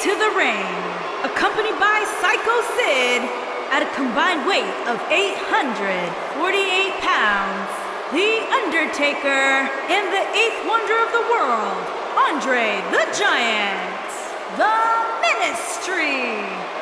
to the ring, accompanied by Psycho Sid at a combined weight of 848 pounds, The Undertaker and the eighth wonder of the world, Andre the Giant, The Ministry.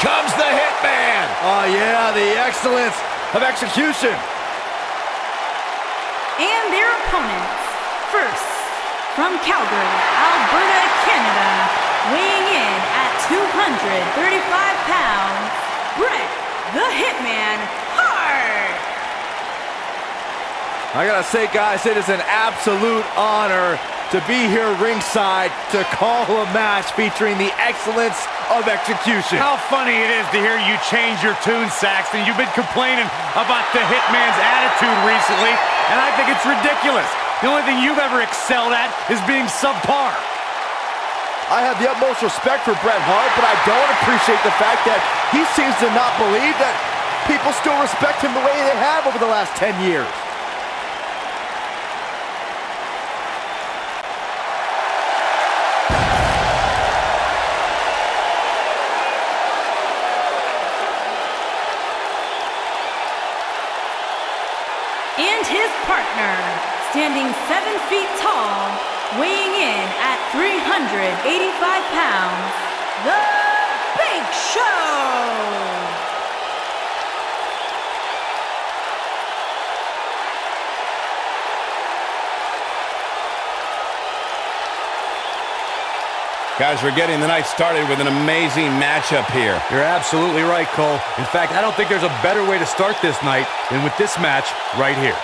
comes the Hitman. Oh, yeah, the excellence of execution. And their opponents. First, from Calgary, Alberta, Canada, weighing in at 235 pounds, Bret the Hitman Hart. I gotta say, guys, it is an absolute honor to be here ringside to call a match featuring the excellence of execution. How funny it is to hear you change your tune, Saxton. You've been complaining about the Hitman's attitude recently, and I think it's ridiculous. The only thing you've ever excelled at is being subpar. I have the utmost respect for Bret Hart, but I don't appreciate the fact that he seems to not believe that people still respect him the way they have over the last 10 years. Standing seven feet tall, weighing in at 385 pounds, The Big Show. Guys, we're getting the night started with an amazing matchup here. You're absolutely right, Cole. In fact, I don't think there's a better way to start this night than with this match right here.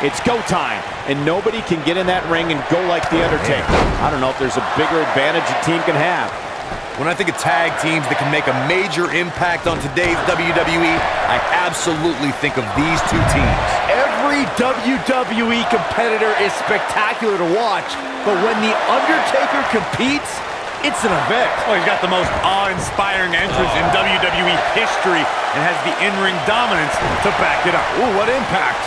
It's go time, and nobody can get in that ring and go like The Undertaker. I don't know if there's a bigger advantage a team can have. When I think of tag teams that can make a major impact on today's WWE, I absolutely think of these two teams. Every WWE competitor is spectacular to watch, but when The Undertaker competes, it's an event. Well, he's got the most awe-inspiring entrance in WWE history and has the in-ring dominance to back it up. Ooh, what impact.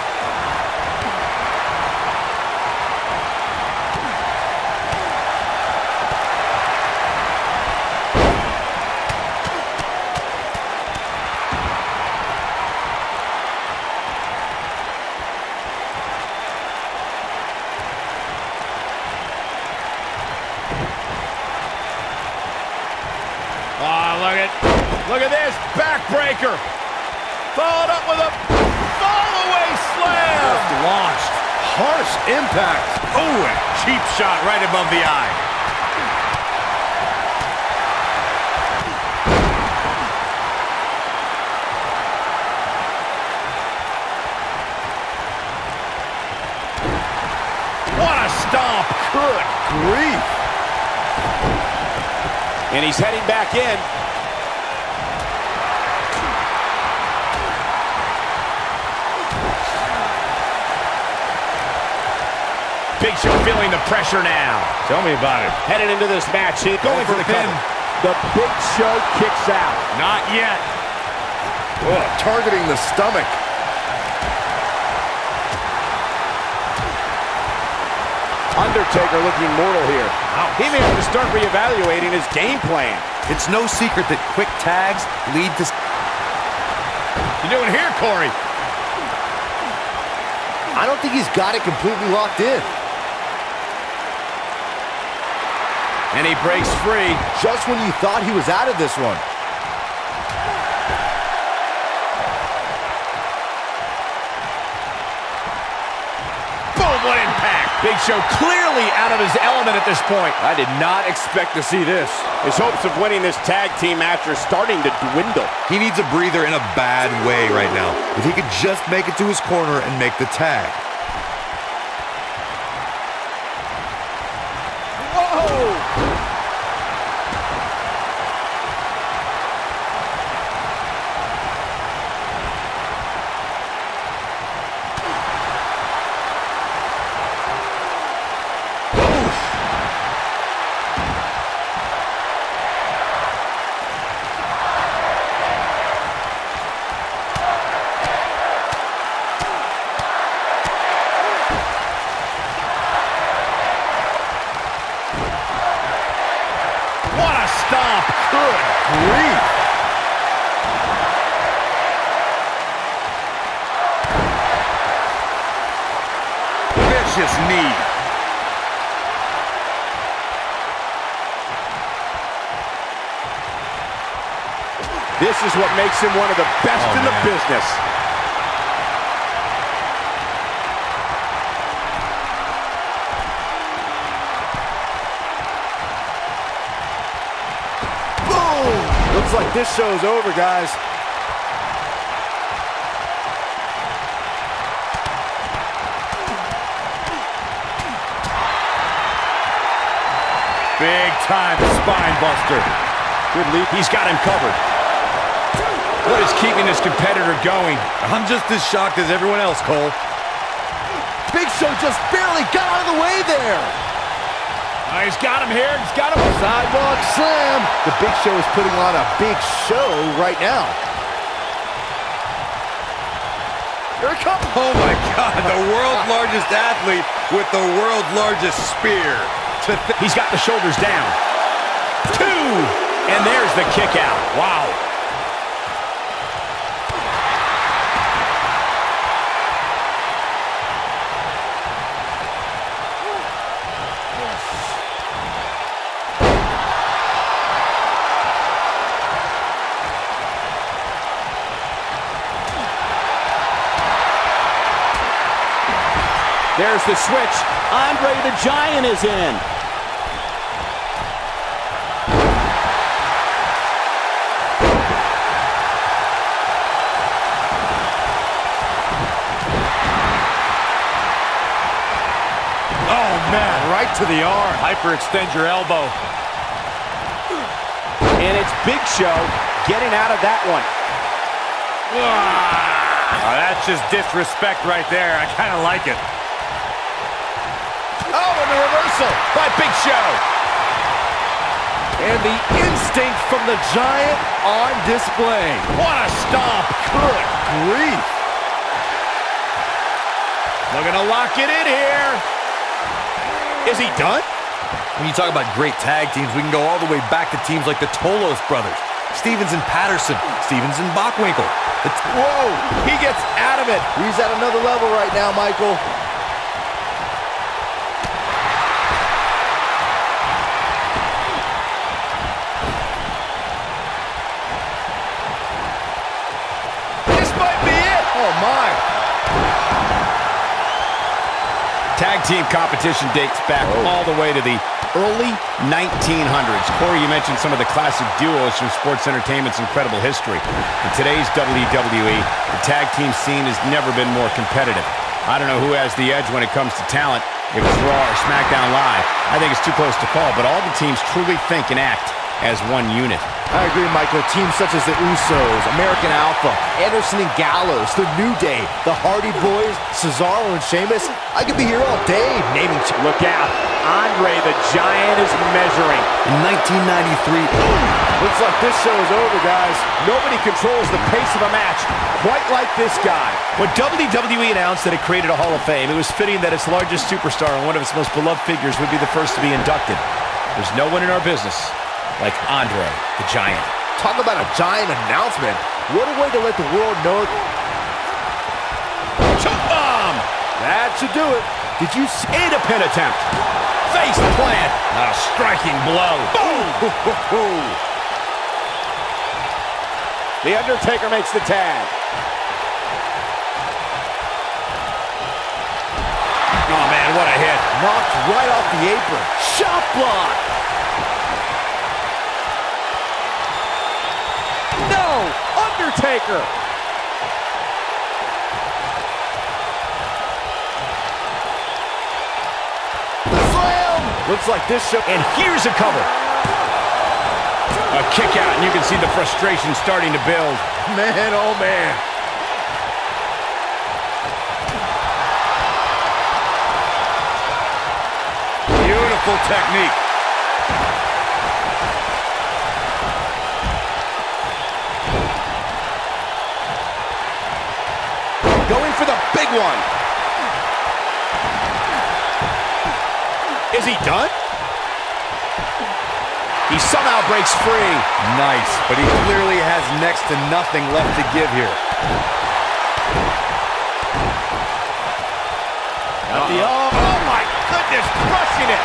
Oh, look at, look at this backbreaker. Followed up with a fallaway slam. Just launched. Harsh impact. Oh, and cheap shot right above the eye. What a stomp. Good grief. And he's heading back in. Big Show feeling the pressure now. Tell me about it. Headed into this match, he Going for the pin. The Big Show kicks out. Not yet. Oh, targeting the stomach. Undertaker looking mortal here. He may have to start reevaluating his game plan. It's no secret that quick tags lead to... You doing here, Corey? I don't think he's got it completely locked in. And he breaks free. Just when you thought he was out of this one. Boom, what impact. Big Show clearly out of his element at this point. I did not expect to see this. His hopes of winning this tag team match are starting to dwindle. He needs a breather in a bad way right now. If he could just make it to his corner and make the tag. Vicious knee. This is what makes him one of the best Oh, in the man. business. Boom! Looks like this show's over, guys. Big time spine buster. Good lead. He's got him covered. What is keeping this competitor going? I'm just as shocked as everyone else, Cole. Big Show just barely got out of the way there. Oh, he's got him here. He's got him. Sidewalk slam. The Big Show is putting on a big show right now. Here it comes. Oh my God, the world's largest athlete with the world's largest spear. To He's got the shoulders down. Two! And there's the kick out. Wow. There's the switch. Andre the Giant is in. Oh, man. Right to the arm. Hyperextend your elbow. And it's Big Show getting out of that one. Ah. Oh, that's just disrespect right there. I kind of like it. Oh, and the reversal by Big Show. And the instinct from the Giant on display. What a stomp. Good grief. Looking to lock it in here. Is he done? When you talk about great tag teams, we can go all the way back to teams like the Tolos brothers, Stevens and Patterson, Stevens and Bockwinkel. Whoa, he gets out of it. He's at another level right now, Michael. This might be it. Oh, my. Tag team competition dates back oh. all the way to the early 1900s. Corey, you mentioned some of the classic duos from sports entertainment's incredible history. In today's WWE, the tag team scene has never been more competitive. I don't know who has the edge when it comes to talent, if it's Raw or SmackDown Live. I think it's too close to call, but all the teams truly think and act as one unit. I agree, Michael. Teams such as the Usos, American Alpha, Anderson and Gallows, The New Day, the Hardy Boys, Cesaro and Sheamus. I could be here all day naming... Look out. Andre the Giant is measuring. In 1993, Looks like this show is over, guys. Nobody controls the pace of a match quite like this guy. When WWE announced that it created a Hall of Fame, it was fitting that its largest superstar and one of its most beloved figures would be the first to be inducted. There's no one in our business like Andre the Giant. Talk about a giant announcement. What a way to let the world know... Choke bomb! That should do it. Did you see it? A pin attempt. Face plant. A striking blow. Boom! The Undertaker makes the tag. Oh, man, what a hit. Knocked right off the apron. Shot block. Undertaker! Slam. Looks like this show... And here's a cover. A kick out, and you can see the frustration starting to build. Man, oh man. beautiful technique. Big one. Is he done? He somehow breaks free. Nice, but he clearly has next to nothing left to give here. The oh, oh my goodness, crushing it.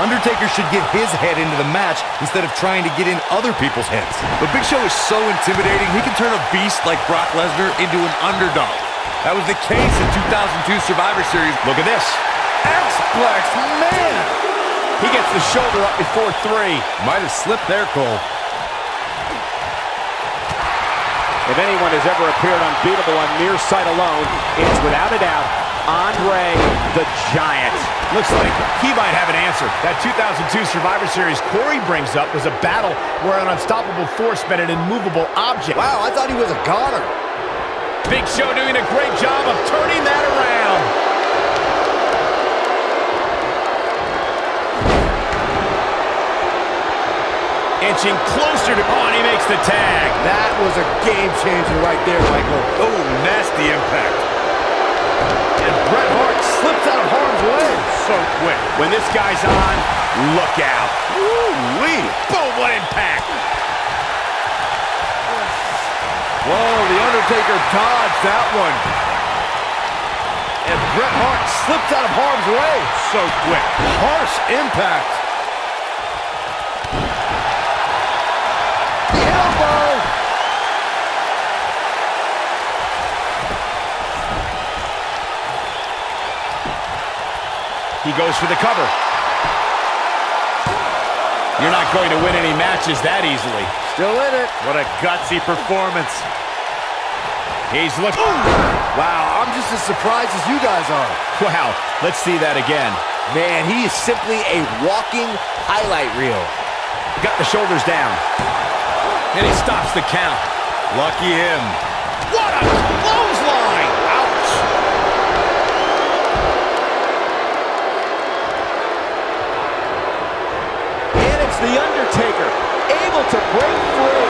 Undertaker should get his head into the match instead of trying to get in other people's heads. But Big Show is so intimidating, he can turn a beast like Brock Lesnar into an underdog. That was the case in 2002 Survivor Series. Look at this. X-Plex, man. He gets the shoulder up before three. Might have slipped there, Cole. If anyone has ever appeared unbeatable on near sight alone, it's without a doubt Andre the Giant. Looks like he might have an answer. That 2002 Survivor Series Corey brings up was a battle where an unstoppable force met an immovable object. Wow, I thought he was a goner. Big Show doing a great job of turning that around. Inching closer to... Oh, and he makes the tag. That was a game changer right there, Michael. Oh, nasty impact. And Bret Hart slips out of harm's way. So quick. When this guy's on, look out. Woo-wee. Boom, what impact. Whoa, The Undertaker dodged that one. And Bret Hart slips out of harm's way. So quick. Harsh impact. He goes for the cover. You're not going to win any matches that easily. Still in it. What a gutsy performance. He's looking... Wow, I'm just as surprised as you guys are. Wow, let's see that again. Man, he is simply a walking highlight reel. Got the shoulders down. And he stops the count. Lucky him. What a clothesline! Able to break free.